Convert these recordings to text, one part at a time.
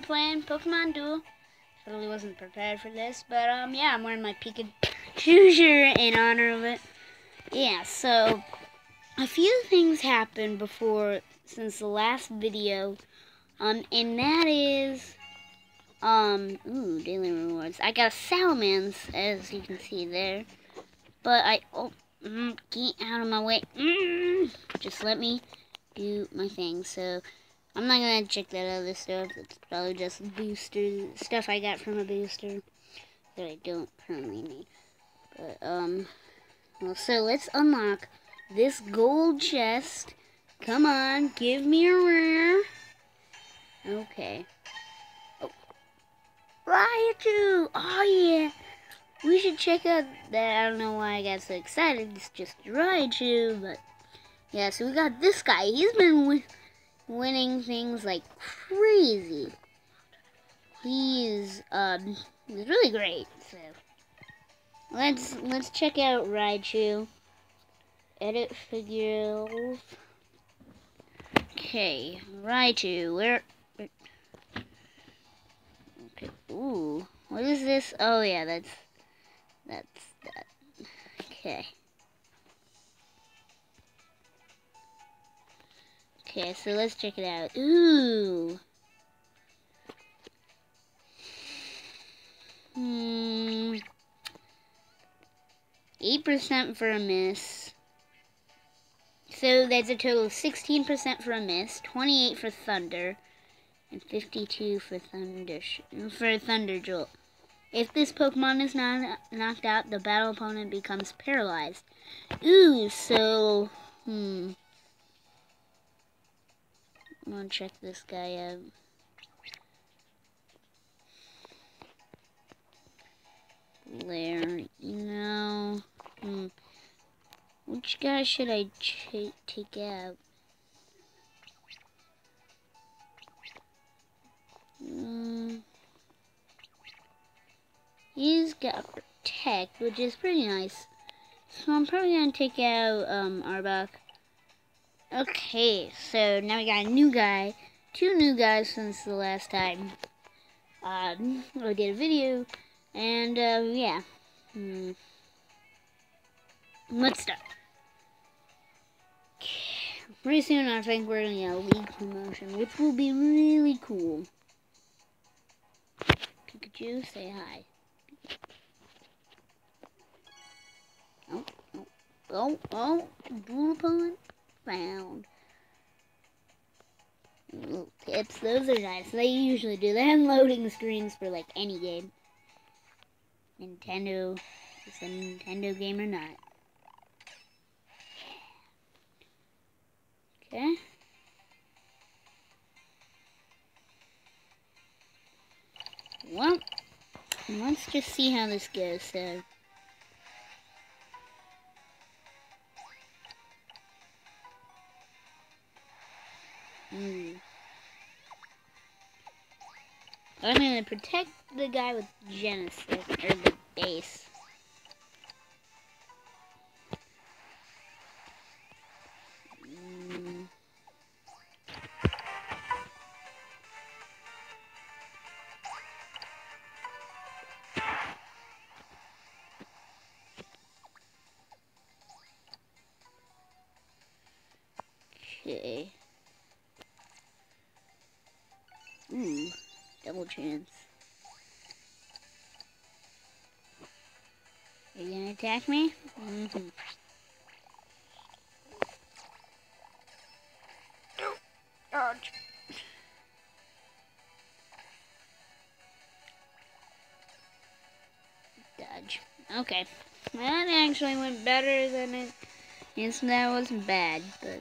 we're playing Pokemon Duel. Totally wasn't prepared for this, but um, yeah, I'm wearing my Pikachu shirt in honor of it. Yeah, so a few things happened before since the last video, um, and that is um, ooh, daily rewards. I got a Salamence, as you can see there, but I oh, mm, get out of my way. Mm, just let me do my thing. So. I'm not gonna check that other stuff. It's probably just booster stuff I got from a booster that I don't currently need. But um, well, so let's unlock this gold chest. Come on, give me a rare. Okay. Oh, Raichu! Oh yeah. We should check out that. I don't know why I got so excited. It's just Raichu, but yeah. So we got this guy. He's been with winning things like crazy. He's um he's really great. So let's let's check out Raichu. Edit figures. Okay, Raichu, where, Okay. Ooh. What is this? Oh yeah, that's that's that. Okay. Okay, so let's check it out. Ooh. Hmm. 8% for a miss. So that's a total of 16% for a miss, 28 for thunder, and 52 for thunder for thunder jolt. If this Pokemon is not knocked out, the battle opponent becomes paralyzed. Ooh, so hmm. I'm gonna check this guy out. There, you know, hmm. Which guy should I take out? Hmm. He's got protect, which is pretty nice. So I'm probably gonna take out um Arbok. Okay, so now we got a new guy. Two new guys since the last time um, I did a video. And, uh, yeah. Hmm. Let's start. Pretty soon I think we're going to get a league promotion, which will be really cool. Pikachu, say hi. Oh, oh, oh, oh, Drupal found. Little tips, those are nice. They usually do. They have loading screens for like any game. Nintendo, is a Nintendo game or not. Okay. Well, let's just see how this goes. So. Hmm. I'm gonna protect the guy with Genesis, or the base. Hmm. Okay. Chance. Are you gonna attack me? Mm -hmm. Dodge. Dodge. Okay. That actually went better than it. Yes, that wasn't bad, but.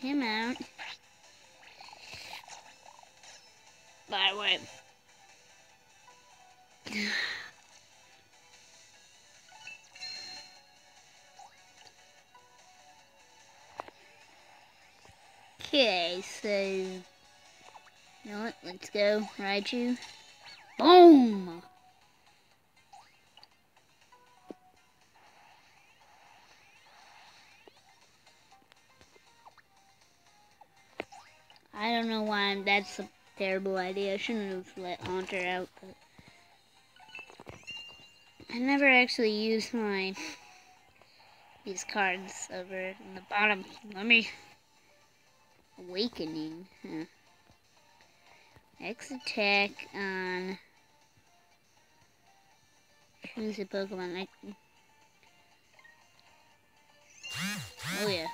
Him out. By the way. Okay, so you know what? Let's go, Raichu. Boom! I don't know why that's a terrible idea. I shouldn't have let Haunter out. But I never actually used my these cards over in the bottom. Let me awakening. Huh. X attack on choose a Pokemon. I, oh yeah.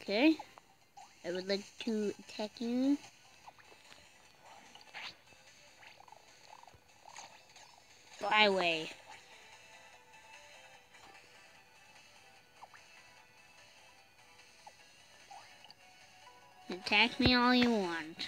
Okay. I would like to attack you. Byway. Attack me all you want.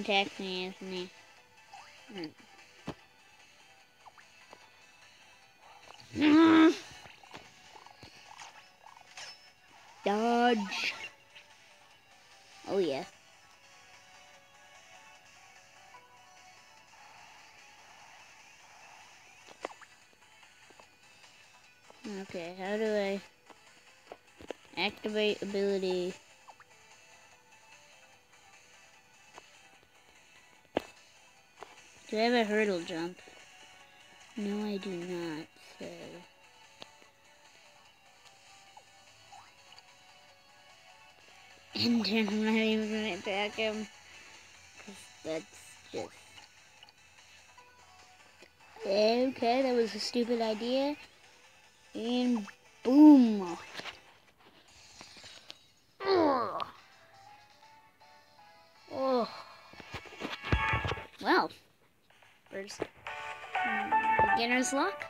Attack me, he? Hmm. Dodge. Oh yeah. Okay, how do I activate ability? Do I have a hurdle jump? No, I do not, so... And then I'm not even gonna attack him. Cause that's just... Okay, that was a stupid idea. And boom. Oh. Well, first beginner's luck.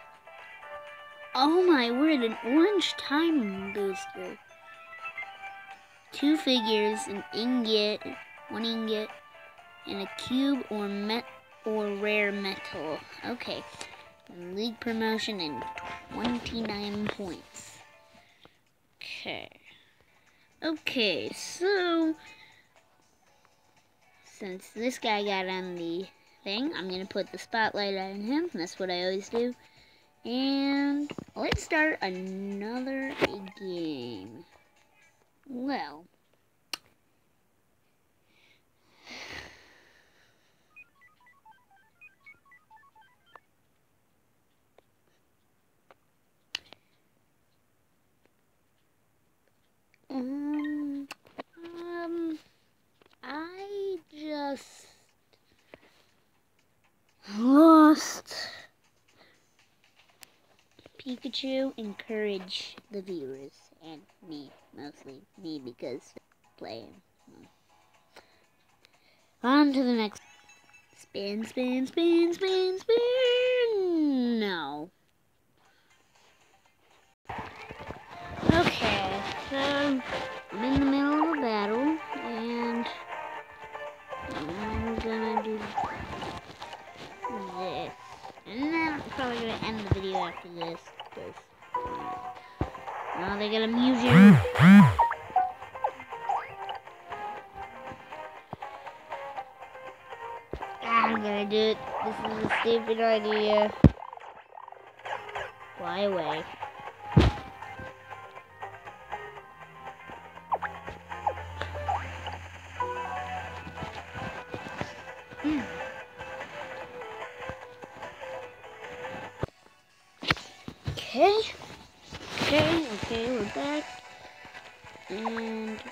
Oh my word, an orange time booster. Two figures, an ingot, one ingot, and a cube or met or rare metal. Okay. League promotion and 29 points. Okay. Okay, so since this guy got on the thing, I'm going to put the spotlight on him. That's what I always do. And let's start another Pikachu encourage the viewers and me, mostly me because playing. On to the next. Spin, spin, spin, spin, spin. No. Okay, they a museum. I'm gonna do it. This is a stupid idea. Fly away. Hmm. Okay. Okay, we're back. And...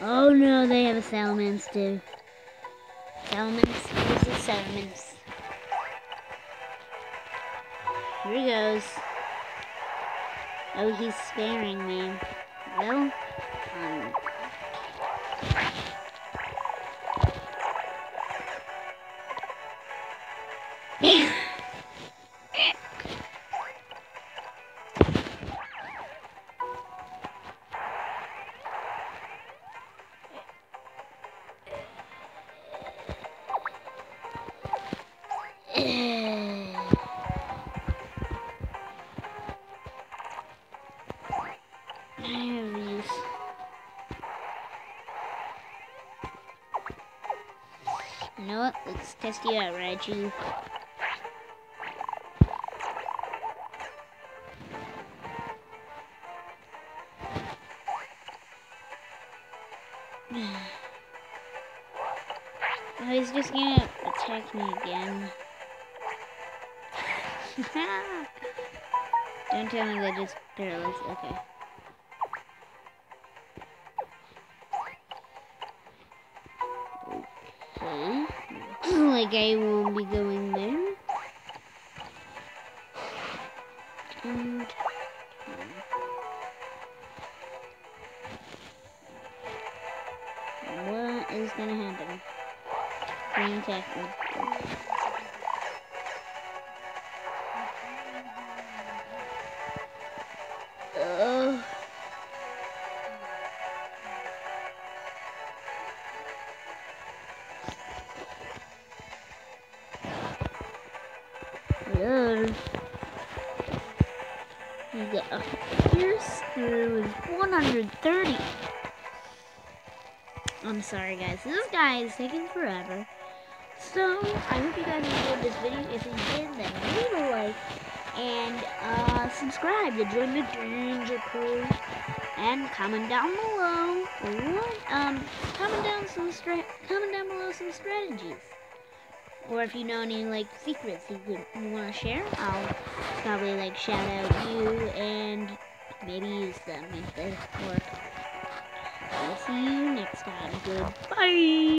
Oh no, they have a Salamence too. Salamence, here's the Salamence. Here he goes. Oh, he's sparing me. Well, um, Let's test you out, Raichu. Oh, he's just gonna attack me again. Don't tell me they just paralyzed. Okay. Okay. Like I won't be going there. And what is gonna happen? Green attack sorry guys, this guy is taking forever. So, I hope you guys enjoyed this video. If you did, then leave a like and uh, subscribe to join the Danger Crew. And comment down below what um comment down some stra comment down below some strategies. Or if you know any like secrets you could you want to share, I'll probably like shout out you and maybe use them if they work. I'll see you next time. Goodbye.